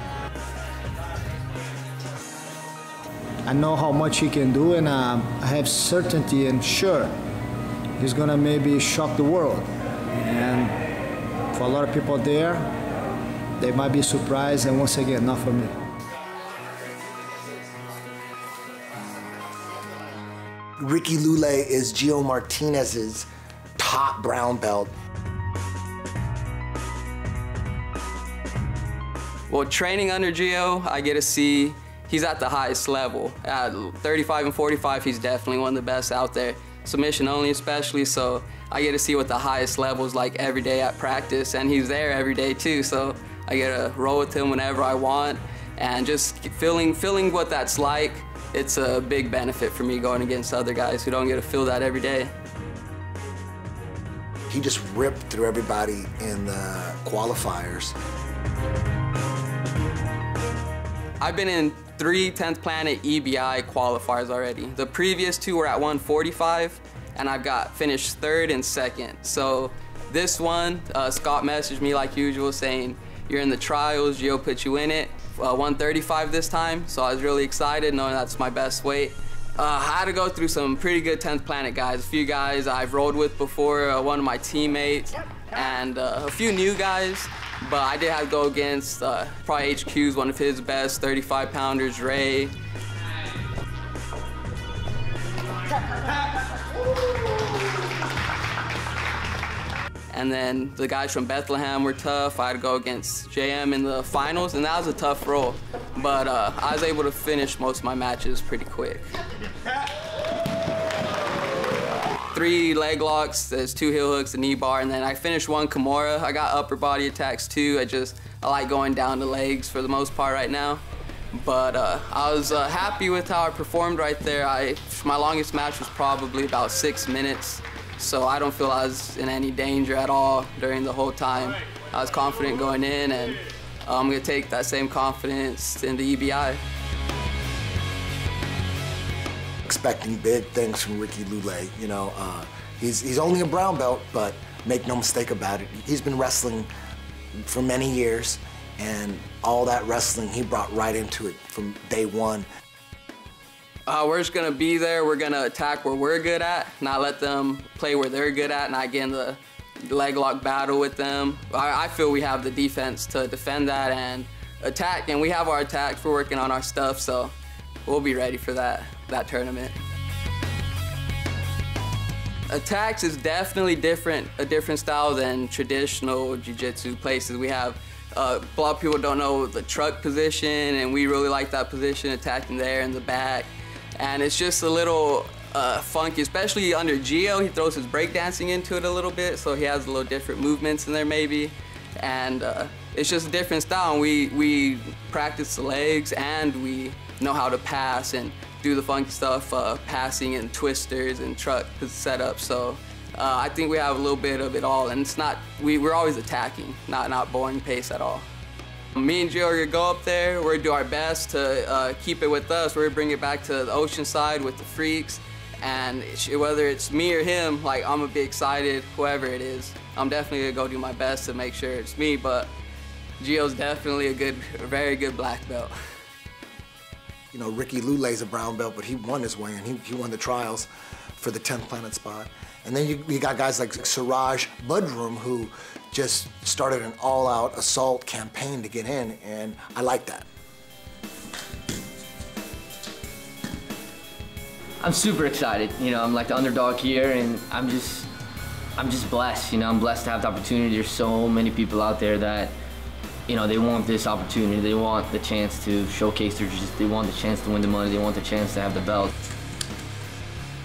I know how much he can do, and uh, I have certainty and sure he's gonna maybe shock the world. And for a lot of people there, they might be surprised, and once again, not for me. Ricky Lule is Geo Martinez's top brown belt. Well, training under Geo, I get to see he's at the highest level. At 35 and 45, he's definitely one of the best out there. Submission only especially, so I get to see what the highest levels like every day at practice, and he's there every day too. So I get to roll with him whenever I want, and just feeling feeling what that's like. It's a big benefit for me going against other guys who don't get to feel that every day. He just ripped through everybody in the qualifiers. I've been in three 10th Planet EBI qualifiers already. The previous two were at 145, and I've got finished third and second. So this one, uh, Scott messaged me like usual saying, you're in the trials, Geo put you in it. Uh, 135 this time, so I was really excited knowing that's my best weight. Uh, I had to go through some pretty good 10th Planet guys. A few guys I've rolled with before, uh, one of my teammates, and uh, a few new guys. But I did have to go against uh, probably HQ's one of his best 35 pounders, Ray. And then the guys from Bethlehem were tough. I had to go against JM in the finals, and that was a tough roll. But uh, I was able to finish most of my matches pretty quick. Three leg locks, there's two heel hooks, a knee bar, and then I finished one Kimura. I got upper body attacks too. I just, I like going down the legs for the most part right now. But uh, I was uh, happy with how I performed right there. I, my longest match was probably about six minutes. So I don't feel I was in any danger at all during the whole time. I was confident going in, and I'm gonna take that same confidence in the EBI. Expecting big things from Ricky Lule. You know, uh, he's he's only a brown belt, but make no mistake about it, he's been wrestling for many years, and all that wrestling he brought right into it from day one. Uh, we're just gonna be there. We're gonna attack where we're good at, not let them play where they're good at, not get in the leg lock battle with them. I, I feel we have the defense to defend that and attack, and we have our attacks. We're working on our stuff, so we'll be ready for that that tournament. Attacks is definitely different, a different style than traditional jiu-jitsu places. We have uh, a lot of people don't know the truck position, and we really like that position, attacking there in the back and it's just a little uh, funky, especially under Geo. He throws his breakdancing into it a little bit, so he has a little different movements in there maybe, and uh, it's just a different style. And we we practice the legs and we know how to pass and do the funky stuff, uh, passing and twisters and truck setup. So. Uh, I think we have a little bit of it all, and it's not, we, we're always attacking, not, not boring pace at all. Me and Geo are gonna go up there. We're gonna do our best to uh, keep it with us. We're gonna bring it back to the ocean side with the freaks. And whether it's me or him, like I'm gonna be excited, whoever it is. I'm definitely gonna go do my best to make sure it's me, but Geo's definitely a good, a very good black belt. You know, Ricky Lule's a brown belt, but he won his way, and he, he won the trials for the 10th planet spot. And then you, you got guys like Siraj Budrum, who just started an all-out assault campaign to get in, and I like that. I'm super excited. You know, I'm like the underdog here, and I'm just, I'm just blessed. You know, I'm blessed to have the opportunity. There's so many people out there that, you know, they want this opportunity. They want the chance to showcase their just. They want the chance to win the money. They want the chance to have the belt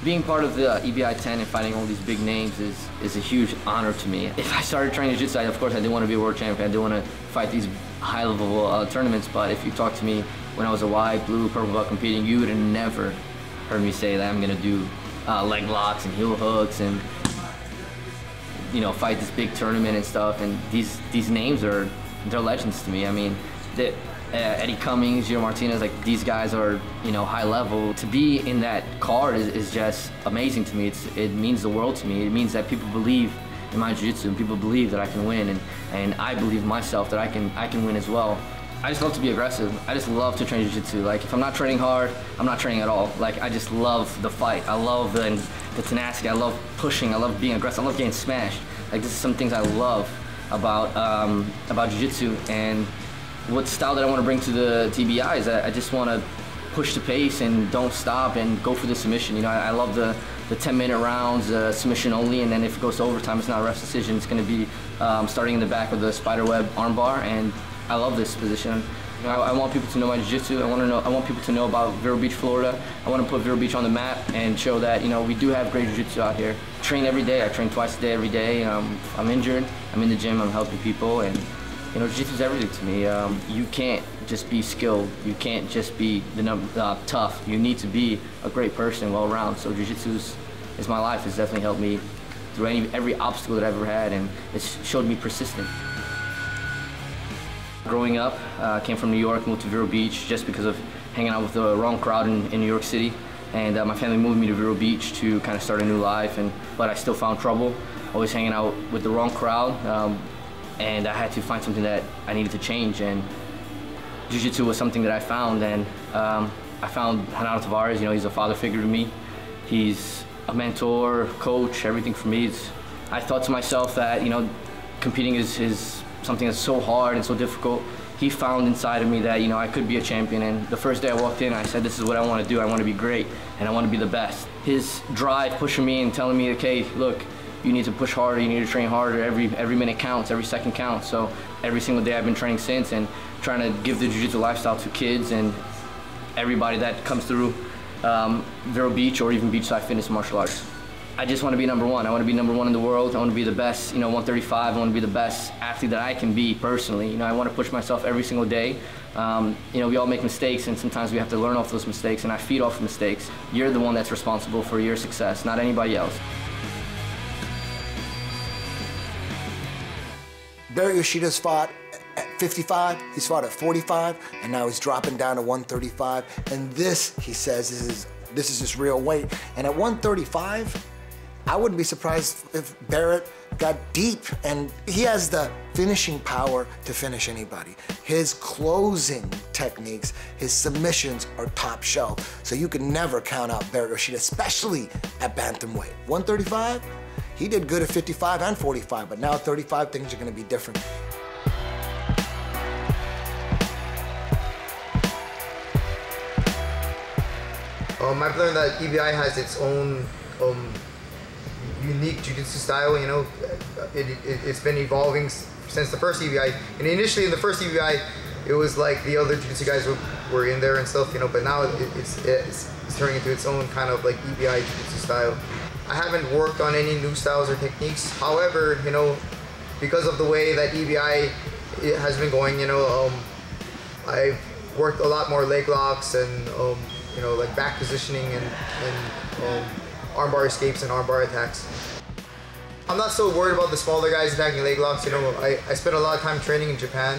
being part of the EBI 10 and fighting all these big names is, is a huge honor to me. If I started training jiu-jitsu, of course I didn't want to be a world champion. I didn't want to fight these high-level uh, tournaments, but if you talked to me when I was a white, blue, purple belt competing, you would have never heard me say that I'm going to do uh, leg locks and heel hooks and you know fight this big tournament and stuff. And these these names are they're legends to me. I mean, uh, Eddie Cummings, Geo Martinez, like these guys are, you know, high level. To be in that card is, is just amazing to me. It's, it means the world to me. It means that people believe in my jiu-jitsu and people believe that I can win and, and I believe myself that I can, I can win as well. I just love to be aggressive. I just love to train jiu-jitsu. Like if I'm not training hard, I'm not training at all. Like I just love the fight. I love the, the tenacity. I love pushing. I love being aggressive. I love getting smashed. Like this is some things I love about um, about jiu-jitsu and what style that I want to bring to the EBI is I just want to push the pace and don't stop and go for the submission. You know, I, I love the, the 10 minute rounds, uh, submission only, and then if it goes to overtime, it's not a ref decision. It's going to be um, starting in the back with the spider web armbar, and I love this position. You know, I, I, want people to know my jiu-jitsu. I want to know. I want people to know about Vero Beach, Florida. I want to put Vero Beach on the map and show that you know we do have great jiu-jitsu out here. Train every day. I train twice a day, every day. Um, I'm injured. I'm in the gym. I'm helping people, and you know, jiu-jitsu is everything to me. Um, you can't just be skilled. You can't just be the number, uh, tough. You need to be a great person, well-rounded. So jiu-jitsu is, is my life. It's definitely helped me through any, every obstacle that I've ever had, and it's showed me persistence. Growing up, uh, came from New York, moved to Vero Beach just because of hanging out with the wrong crowd in, in New York City. And uh, my family moved me to Vero Beach to kind of start a new life, and but I still found trouble. Always hanging out with the wrong crowd. Um, and I had to find something that I needed to change and jiu-jitsu was something that I found and um, I found Renato Tavares, you know, he's a father figure to me. He's a mentor, coach, everything for me. It's, I thought to myself that, you know, competing is, is something that's so hard and so difficult. He found inside of me that, you know, I could be a champion. And the first day I walked in, I said, this is what I want to do. I want to be great and I want to be the best. His drive pushing me and telling me, okay, look, you need to push harder, you need to train harder. Every, every minute counts, every second counts. So every single day I've been training since and trying to give the jiu-jitsu lifestyle to kids and everybody that comes through um, Vero Beach or even Beachside Fitness Martial Arts. I just want to be number one. I want to be number one in the world. I want to be the best, you know, 135. I want to be the best athlete that I can be personally. You know, I want to push myself every single day. Um, you know, we all make mistakes and sometimes we have to learn off those mistakes and I feed off mistakes. You're the one that's responsible for your success, not anybody else. Barrett Yoshida's fought at 55, he's fought at 45, and now he's dropping down to 135. And this, he says, is his, this is his real weight. And at 135, I wouldn't be surprised if Barrett got deep and he has the finishing power to finish anybody. His closing techniques, his submissions are top shelf. So you can never count out Barrett Yoshida, especially at bantamweight. 135, he did good at 55 and 45, but now at 35, things are gonna be different. Um, I've learned that EBI has its own um, unique jiu-jitsu style. You know, it, it, has been evolving since the first EBI. And initially, in the first EBI, it was like the other jiu-jitsu guys were, were in there and stuff. You know, but now it, it's, it's, it's turning into its own kind of like EBI jiu-jitsu style. I haven't worked on any new styles or techniques. However, you know, because of the way that EBI has been going, you know, um, I've worked a lot more leg locks and um, you know, like back positioning and, and um, armbar escapes and armbar attacks. I'm not so worried about the smaller guys attacking leg locks. You know, I, I spent a lot of time training in Japan,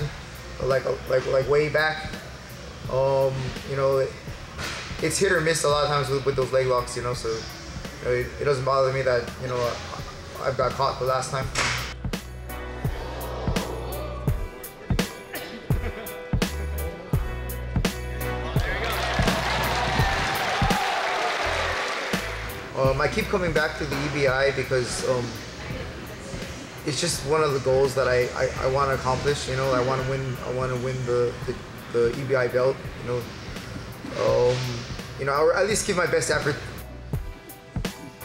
like like like way back. Um, you know, it's hit or miss a lot of times with, with those leg locks. You know, so you know, it, it doesn't bother me that you know I've got caught the last time. Um, I keep coming back to the EBI because um, it's just one of the goals that I, I, I want to accomplish. You know, I want to win. I want to win the, the, the EBI belt. You know, um, you know, or at least give my best effort.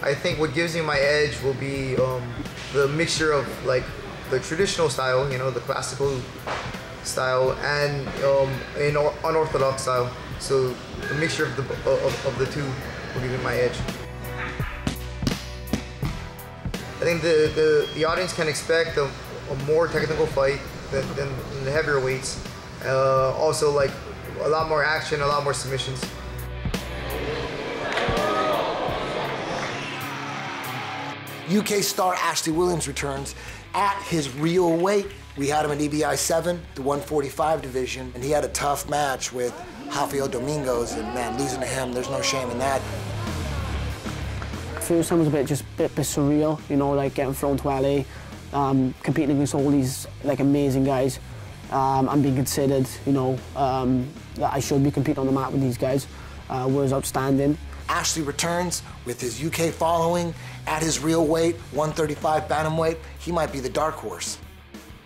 I think what gives me my edge will be um, the mixture of like the traditional style, you know, the classical style, and um, an unorthodox style. So the mixture of the of, of the two will give me my edge. Think the, the, the audience can expect a, a more technical fight than, than, than the heavier weights. Uh, also, like a lot more action, a lot more submissions. UK star Ashley Williams returns at his real weight. We had him at EBI 7, the 145 division, and he had a tough match with Rafael Domingos, and man, losing to him, there's no shame in that. First time was a bit just a bit, bit surreal, you know, like getting flown to LA, um, competing against all these like amazing guys, um, and being considered, you know, um, that I should be competing on the mat with these guys uh, was outstanding. Ashley returns with his UK following at his real weight, 135 bantamweight. He might be the dark horse.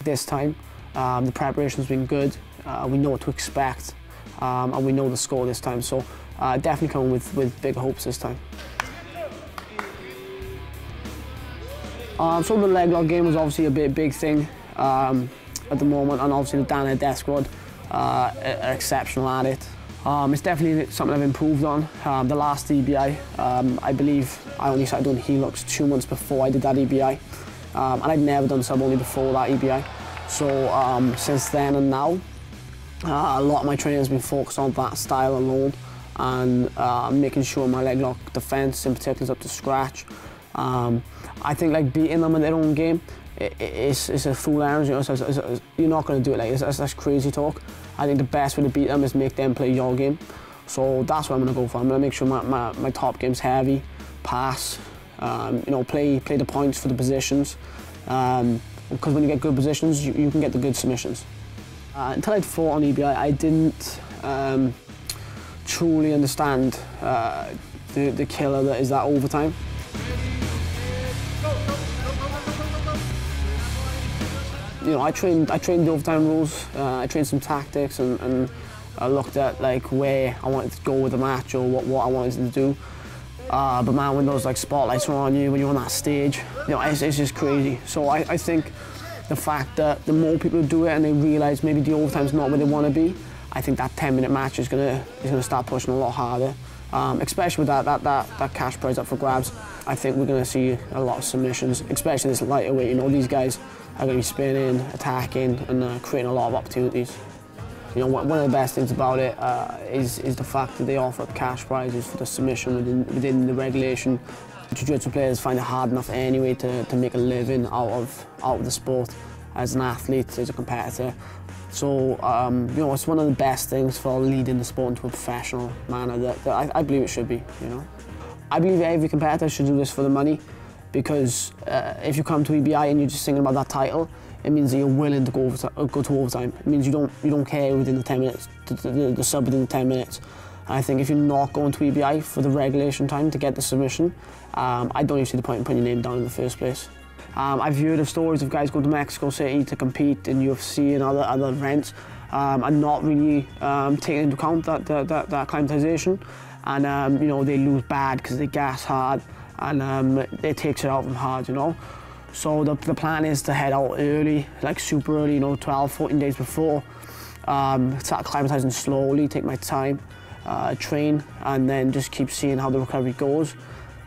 This time, um, the preparation's been good. Uh, we know what to expect, um, and we know the score this time. So uh, definitely coming with, with big hopes this time. Um, so the leg lock game was obviously a big, big thing um, at the moment, and obviously the Danaher Death Squad uh, are exceptional at it. Um, it's definitely something I've improved on. Um, the last EBI, um, I believe I only started doing hooks two months before I did that EBI. Um, and I'd never done sub only before that EBI. So um, since then and now, uh, a lot of my training has been focused on that style alone and uh, making sure my leg lock defense in particular is up to scratch. Um, I think like beating them in their own game it, it's, it's a fool errand, you know, so it's, it's, you're not going to do it like this. That's crazy talk. I think the best way to beat them is make them play your game. So that's what I'm going to go for. I'm going to make sure my, my, my top game's heavy, pass, um, you know, play play the points for the positions. Um, because when you get good positions, you, you can get the good submissions. Uh, until I'd fought on EBI, I didn't um, truly understand uh, the, the killer that is that overtime. You know, I trained I trained the overtime rules. Uh, I trained some tactics and, and I looked at like where I wanted to go with the match or what, what I wanted to do. Uh, but man, when those like spotlights are on you, when you're on that stage, you know, it's, it's just crazy. So I, I think the fact that the more people do it and they realise maybe the overtime's not where they want to be, I think that 10 minute match is gonna is gonna start pushing a lot harder. Um, especially with that, that that that cash prize up for grabs, I think we're gonna see a lot of submissions, especially this lighter weight. You know, these guys are gonna be spinning, attacking, and uh, creating a lot of opportunities. You know, one of the best things about it uh, is is the fact that they offer cash prizes for the submission within within the regulation. Jiu-Jitsu players find it hard enough anyway to, to make a living out of out of the sport as an athlete, as a competitor. So, um, you know, it's one of the best things for leading the sport into a professional manner that, that I, I, believe it should be, you know. I believe every competitor should do this for the money because uh, if you come to EBI and you're just thinking about that title, it means that you're willing to go, over uh, go to overtime. It means you don't, you don't care within the 10 minutes, the, the, the sub within the 10 minutes. And I think if you're not going to EBI for the regulation time to get the submission, um, I don't even see the point in putting your name down in the first place. Um, I've heard of stories of guys going to Mexico City to compete in UFC and other other events, um, and not really um, taking into account that that, that, that acclimatization, and um, you know they lose bad because they gas hard, and um, it takes it out them hard, you know. So the, the plan is to head out early, like super early, you know, 12, 14 days before, um, start acclimatizing slowly, take my time, uh, train, and then just keep seeing how the recovery goes.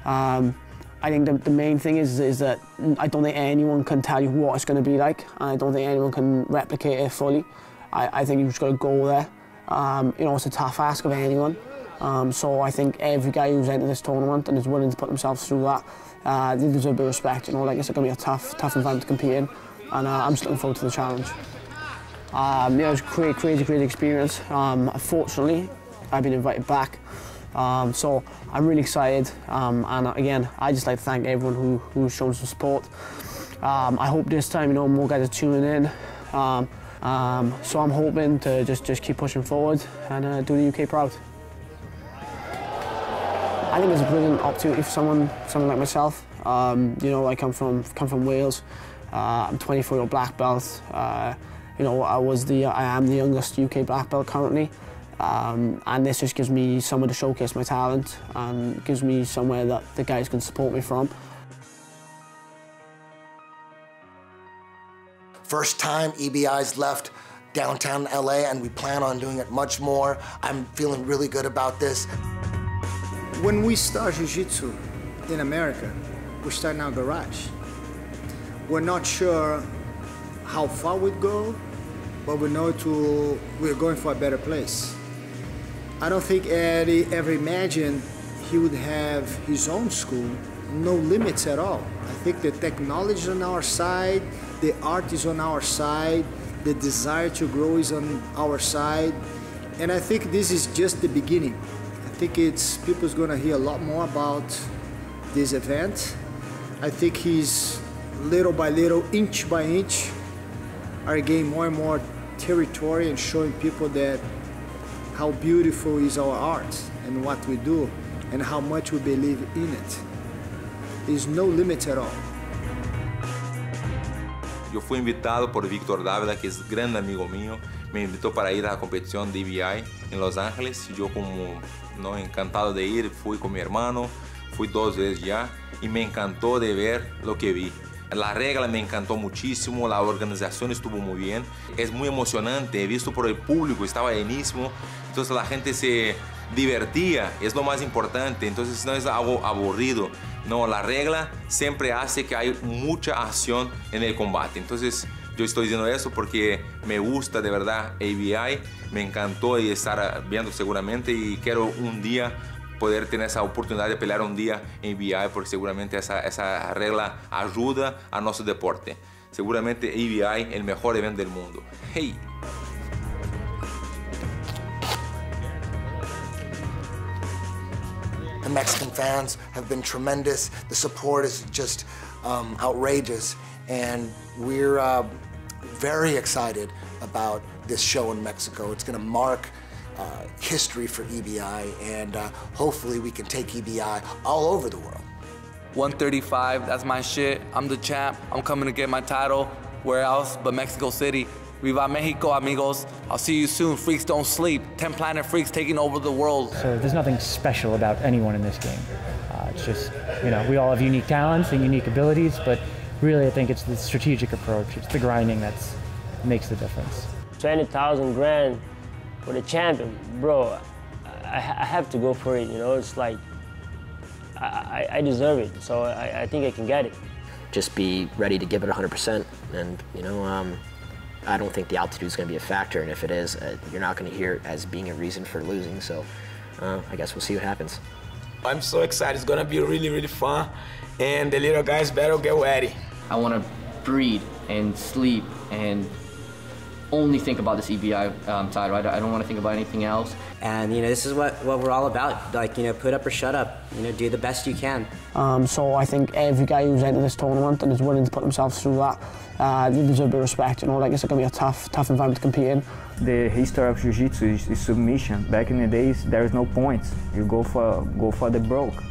Um, I think the, the main thing is, is that I don't think anyone can tell you what it's going to be like, and I don't think anyone can replicate it fully. I, I think you've just got to go there. Um, you know, it's a tough ask of anyone. Um, so I think every guy who's entered this tournament and is willing to put themselves through that, uh, they deserve a bit of respect. You know, like it's going to be a tough, tough environment to compete in, and uh, I'm just looking forward to the challenge. Um, yeah, it was a great, crazy, crazy experience. Um, unfortunately, I've been invited back. Um, so I'm really excited, um, and again, I just like to thank everyone who who's shown some support. Um, I hope this time, you know, more guys are tuning in. Um, so I'm hoping to just just keep pushing forward and uh, do the UK proud. I think it's a brilliant opportunity for someone someone like myself. Um, you know, I come from come from Wales. Uh, I'm 24 year old black belt. Uh, you know, I was the I am the youngest UK black belt currently. Um, and this just gives me somewhere to showcase my talent and gives me somewhere that the guys can support me from. First time EBI's left downtown LA and we plan on doing it much more. I'm feeling really good about this. When we start Jiu-Jitsu in America, we start in our garage. We're not sure how far we'd go, but we know to, we're going for a better place. I don't think Eddie ever imagined he would have his own school, no limits at all. I think the technology is on our side, the art is on our side, the desire to grow is on our side, and I think this is just the beginning. I think it's people's gonna hear a lot more about this event. I think he's little by little, inch by inch, are gaining more and more territory and showing people that how beautiful is our art and what we do and how much we believe in it. There's no limit at all. Yo fui invitado por Víctor Dávila, que es gran amigo mío. Me invitó para ir a la competición de EBI en Los Ángeles. Yo como no encantado de ir, fui con mi hermano, fui dos veces ya y me encantó de ver lo que vi. La regla me encantó muchísimo, la organización estuvo muy bien. Es muy emocionante, visto por el público, estaba llenísimo. Entonces la gente se divertía, es lo más importante. Entonces no es algo aburrido. No, la regla siempre hace que hay mucha acción en el combate. Entonces yo estoy diciendo eso porque me gusta de verdad ABI, me encantó y estar viendo seguramente y quiero un día poder tener esa oportunidad de pelear un día en ABI porque seguramente esa, esa regla ayuda a nuestro deporte. Seguramente ABI el mejor evento del mundo. Hey! The Mexican fans have been tremendous. The support is just um, outrageous. And we're uh, very excited about this show in Mexico. It's going to mark uh, history for EBI, and uh, hopefully we can take EBI all over the world. 135, that's my shit. I'm the champ. I'm coming to get my title. Where else but Mexico City? Viva Mexico, amigos. I'll see you soon. Freaks don't sleep. 10 planet freaks taking over the world. So there's nothing special about anyone in this game. Uh, it's just, you know, we all have unique talents and unique abilities, but really I think it's the strategic approach. It's the grinding that makes the difference. 20,000 grand for the champion, bro, I, I, have to go for it, you know, it's like, I, I deserve it, so I, I think I can get it. Just be ready to give it 100%, and, you know, um, I don't think the altitude is going to be a factor, and if it is, uh, you're not going to hear it as being a reason for losing. So uh, I guess we'll see what happens. I'm so excited. It's going to be really, really fun, and the little guys better get ready. I want to breathe and sleep and only think about this EBI um, title. I don't, I don't want to think about anything else. And you know, this is what, what we're all about. Like you know, put up or shut up. You know, do the best you can. Um, so I think every guy who's entered this tournament and is willing to put themselves through that, uh, they deserve a bit of respect. You know, like it's going to be a tough, tough environment to compete in. The history of jiu-jitsu is, is submission. Back in the days, there is no points. You go for go for the broke.